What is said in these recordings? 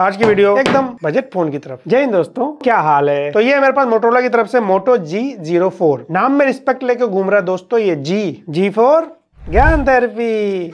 आज की वीडियो एकदम। बजट फ़ोन की तरफ़। जय हिंद दोस्तों क्या हाल है? तो ये है मेरे पास मोटोला की तरफ़ से मोटो जी ज़ीरो फोर। नाम में रिस्पेक्ट लेके घूम रहा है दोस्तों ये जी जी फोर ज्ञान थेरेपी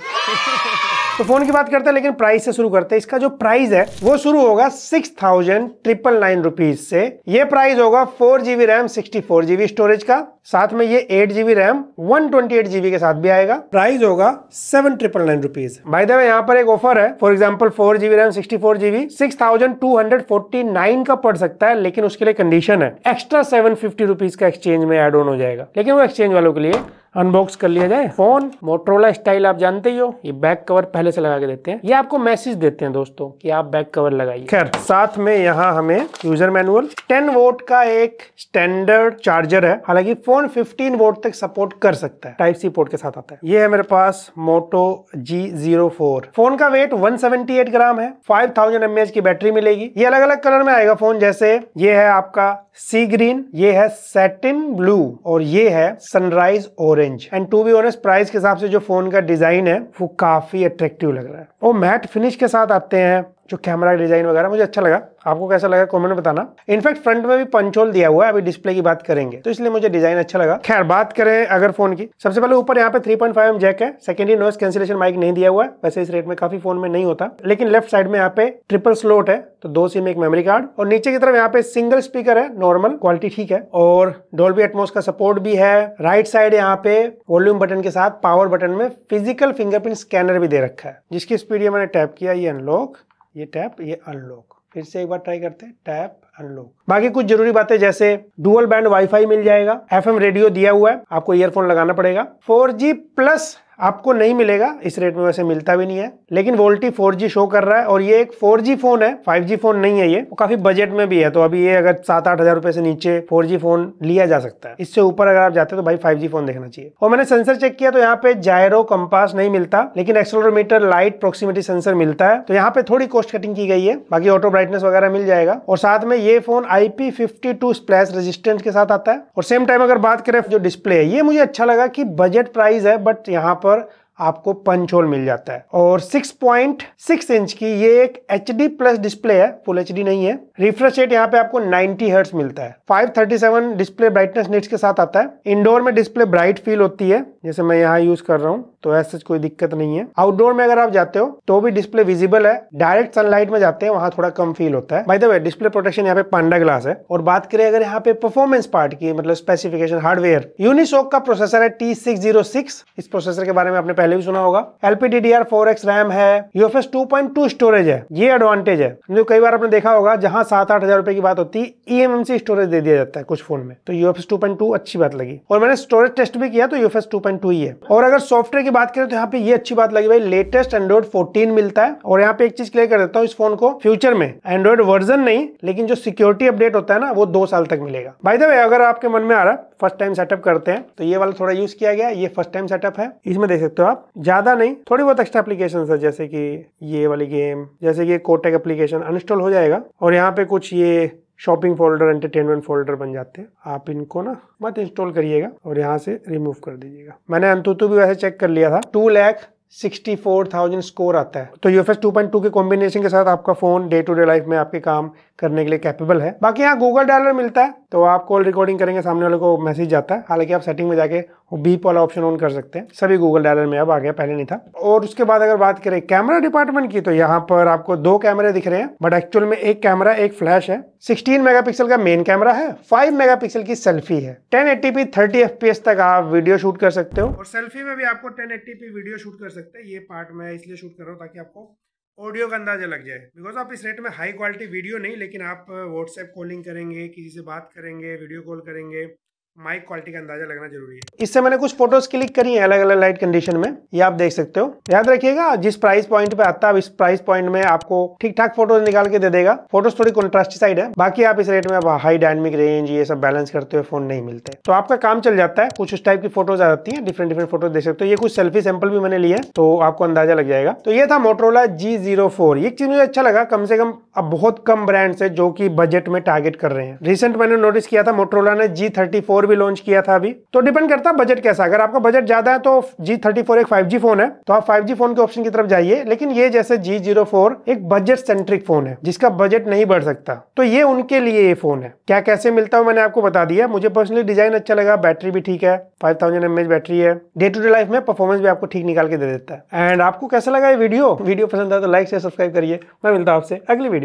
तो फ़ोन की बात करते हैं, लेकिन प्राइस से शुरू करते हैं। इसका जो प्राइस है, वो शुरू होगा six thousand triple nine rupees से। ये प्राइस होगा four GB RAM sixty four GB storage का। साथ में ये eight GB RAM one twenty eight GB के साथ भी आएगा। प्राइस होगा seven triple nine rupees by the यहाँ पर एक ऑफ़र है। For example four GB RAM sixty four GB six thousand two hundred forty nine का पड़ सकता है, लेकिन उसके लिए कंडीशन है। एक्स्ट्रा सेवन फिफ्टी रुपीज़ का एक्सचेंज में एड ऑन हो जाएगा। लेकिन वो एक्सचेंज वालों के लिए अनबॉक्स कर लिया जाए। फ़ोन मोटरोला स्टाइल आप जानते ही हो, ये बैक कवर पहले से लगा के देते हैं। ये आपको मैसेज देते हैं दोस्तों कि आप बैक कवर लगाइए। खैर, साथ में यहाँ हमें यूज़र मैनुअल 10 वोट का एक स्टैंडर्ड चार्जर है। हालाँकि फ़ोन 15 वोट तक सपोर्ट कर सकता है। टाइप सी पोर्ट के साथ आता है। ये है मेरे पास मोटो जी ज़ीरो फ़ोन का वेट 178 ग्राम है। 5000 थाउज़ेंड की बैटरी मिलेगी। ये अलग अलग कलर में आएगा फ़ोन जैसे ये है आपका सी ग्रीन ये है सेटिन ब्लू और ये है sunrise orange and to be honest price के हिसाब से जो फ़ोन का डिज़ाइन है, वो काफ़ी अट्रेक्टिव लग रहा है। वो मैट फिनिश के साथ आते हैं जो कैमरा डिज़ाइन वगैरह, मुझे अच्छा लगा। आपको कैसा लगा कमेंट बताना। इनफैक्ट फ्रंट में भी पंचोल दिया हुआ है, अभी डिस्प्ले की बात करेंगे। तो इसलिए मुझे डिज़ाइन अच्छा लगा। खैर, बात करें अगर फ़ोन की। सबसे पहले ऊपर यहाँ पे 3.5 पॉइंट जैक है। सेकेंडरी नॉइस कैंसिलेशन माइक नहीं दिया हुआ है। वैसे इस रेट में काफ़ी फ़ोन में नहीं होता। लेकिन लेफ़्ट साइड में यहाँ पे ट्रिपल स्लोट है। तो दो सिम एक मेमोरी कार्ड और नीचे की तरफ़ यहाँ पे सिंगल स्पीकर है नॉर्मल क्वालिटी ठीक है। और डोल्बी एटमोस का सपोर्ट भी है। राइट साइड यहाँ पे वॉल्यूम बटन के साथ पावर बटन में फ़िज़िकल फिंगरप्रिंट स्कैनर भी दे रखा है। जिसकी स्पीड मैंने टैप किया, ये अनलॉक ये टैप, ये अनलॉक फिर से एक बार ट्राई करते हैं, टैप अनलॉक बाकी कुछ ज़रूरी बातें जैसे डुअल बैंड वाईफाई मिल जाएगा एफएम रेडियो दिया हुआ है, आपको ईयरफोन लगाना पड़ेगा। 4G प्लस आपको नहीं मिलेगा, इस रेट में वैसे मिलता भी नहीं है, लेकिन वोल्टी 4G शो कर रहा है और ये एक 4G फ़ोन है 5G फ़ोन नहीं है ये, वो काफ़ी बजट में भी है तो अभी ये अगर सात आठ हज़ार रुपए से नीचे 4G फ़ोन लिया जा सकता है। इससे ऊपर अगर आप जाते हैं तो भाई 5G फ़ोन देखना चाहिए। और मैंने सेंसर चेक किया तो यहाँ पे जायरो कंपास नहीं मिलता, लेकिन एक्सलोमीटर लाइट प्रोक्सीमिटी सेंसर मिलता है तो यहाँ पे थोड़ी कॉस्ट कटिंग की गई है, बाकी ऑटो ब्राइटनेस वगैरह मिल जाएगा। और साथ में ये फ़ोन आईपी फिफ्टी टू के साथ आता है। और सेम टाइम अगर बात करें जो डिस्प्ले है, ये मुझे अच्छा लगा कि बजट प्राइस है बट यहाँ पर आपको पंच होल मिल जाता है। और 6.6 इंच की ये एक एच प्लस डिस्प्ले है फुल एचडी नहीं है। रिफ्रेश रेट यहाँ पे आपको 90 हर्ट्ज मिलता है। 537 डिस्प्ले ब्राइटनेस नेट्स के साथ आता है। इंडोर में डिस्प्ले ब्राइट फील होती है। जैसे मैं यहाँ यूज़ कर रहा हूँ तो ऐसे कोई दिक्कत नहीं है। आउटडोर में अगर आप जाते हो तो भी डिस्प्ले विजिबल है। डायरेक्ट सनलाइट में जाते हैं, वहाँ थोड़ा कम फील होता है। By the way display protection यहाँ पे पांडा ग्लास है। और बात करें अगर यहाँ पे परफॉर्मेंस पार्ट की मतलब स्पेसिफिकेशन हार्डवेयर यूनिसोक का प्रोसेसर है टी इस प्रोसेसर के बारे में आपने पहले भी सुना होगा। एलपीडीडीआर फोर एक्स रैम है। यूएफएस टू स्टोरेज है। ये एडवांटेज है। जो कई बार आपने देखा होगा, जहाँ सात आठ हज़ार रुपए की बात होती है ईएमएमसी स्टोरेज दे दिया जाता है कुछ फ़ोन में। तो यूएफएस टू अच्छी बात लगी। और मैंने स्टोरेज टेस्ट भी किया तो यूएफएस टू पॉइंट टू ही और अगर सॉफ्टवेयर की बात करें तो यहाँ पे ये अच्छी बात लगी भाई लेटेस्ट एंड्रॉइड 14 मिलता है। और यहाँ पे एक चीज़ क्लियर कर देता हूँ इस फ़ोन को फ्यूचर में। एंड्रॉइड वर्जन नहीं, लेकिन जो सिक्योरिटी अपडेट होता है ना, वो दो साल तक मिलेगा। बाय द वे अगर आपके मन में आ रहा है फ़र्स्ट टाइम सेटअप करते हैं तो ये वाला थोड़ा यूज़ किया गया ये फ़र्स्ट टाइम सेटअप है। इसमें देख सकते हो आप, ज़्यादा नहीं, थोड़ी बहुत एक्स्ट्रा एप्लीकेशन है, जैसे कि ये वाली गेम जैसे कि कोटेक एप्लीकेशन अनस्टॉल हो जाएगा। और यहाँ पे कुछ ये शॉपिंग फोल्डर एंटरटेनमेंट फोल्डर बन जाते हैं। आप इनको ना मत इंस्टॉल करिएगा और यहाँ से रिमूव कर दीजिएगा। मैंने अंतुतु भी वैसे चेक कर लिया था। टू लैख 64,000 स्कोर आता है। तो यूएफएस 2.2 के कॉम्बिनेशन के साथ आपका phone day to day life में आपके काम करने के लिए कैपेबल है। बाकी यहाँ गूगल डायलर मिलता है तो आप कॉल रिकॉर्डिंग करेंगे सामने वाले को मैसेज जाता है। हालाँकि आप सेटिंग में जाके बीप वाला ऑप्शन ऑन कर सकते हैं। सभी गूगल डायलर में अब आ गया पहले नहीं था। और उसके बाद अगर बात करें कैमरा डिपार्टमेंट की तो यहाँ पर आपको दो कैमरे दिख रहे हैं बट एक्चुअल में एक कैमरा एक फ्लैश है। 16 मेगापिक्सल का मेन कैमरा है 5 मेगापिक्सल की सेल्फी है। 1080p 30 fps तक आप वीडियो शूट कर सकते हो। और सेल्फी में भी आपको 1080p वीडियो शूट कर सकते हैं, ये पार्ट मैं इसलिए शूट कर रहा हूँ ताकि आपको ऑडियो का अंदाज़ा लग जाए। बिकॉज़ आप इस रेट में हाई क्वालिटी वीडियो नहीं, लेकिन आप व्हाट्सएप कॉलिंग करेंगे, किसी से बात करेंगे वीडियो कॉल करेंगे माइक क्वालिटी का अंदाज़ा लगना ज़रूरी है। इससे मैंने कुछ फ़ोटोज़ क्लिक करी है अलग अलग लाइट कंडीशन में, ये आप देख सकते हो। याद रखिएगा, जिस प्राइस पॉइंट पे आता है इस प्राइस पॉइंट में आपको ठीक ठाक फ़ोटोज़ निकाल के दे देगा। फ़ोटोज़ थोड़ी कॉन्ट्रास्ट साइड है, बाकी आप इस रेट में हाई डायनमिक रेंज ये सब बैलेंस करते हुए फ़ोन नहीं मिलते। तो आपका काम चल जाता है, कुछ उस टाइप की फ़ोटोज़ आ जाती है डिफरेंट डिफरेंट फ़ोटोज़ देख सकते हो। ये कुछ सेल्फी सैंपल भी मैंने लिए तो आपको अंदाज़ा लग जाएगा। तो ये था मोटरोला जी ज़ीरो फोर ये चीज़ मुझे अच्छा लगा, कम से कम अब बहुत कम ब्रांड्स है जो कि बजट में टारगेट कर रहे हैं। रिसेंट मैंने नोटिस किया था मोटरोला ने जी थर्टी फोर भी लॉन्च किया था अभी। तो डिपेंड करता है बजट कैसा अगर आपका बजट ज़्यादा है तो जी थर्टी फोर एक फाइव जी फ़ोन है तो आप फाइव जी फ़ोन के ऑप्शन की तरफ़ जाइए। लेकिन ये जैसे जी ज़ीरो फोर एक बजट सेंट्रिक फ़ोन है, जिसका बजट नहीं बढ़ सकता। तो ये उनके लिए ये फ़ोन है। क्या कैसे मिलता है मैंने आपको बता दिया। मुझे पर्सनली डिज़ाइन अच्छा लगा बैटरी भी ठीक है फाइव थाउज़ेंड बैटरी है। डे टू डे लाइफ में परफॉर्मेंस भी आपको ठीक निकाल के दे देता है। एंड आपको कैसा लगा ये वीडियो वीडियो पसंद आया तो लाइक से सब्सक्राइब करिए। मैं मिलता हूँ आपसे अगली वीडियो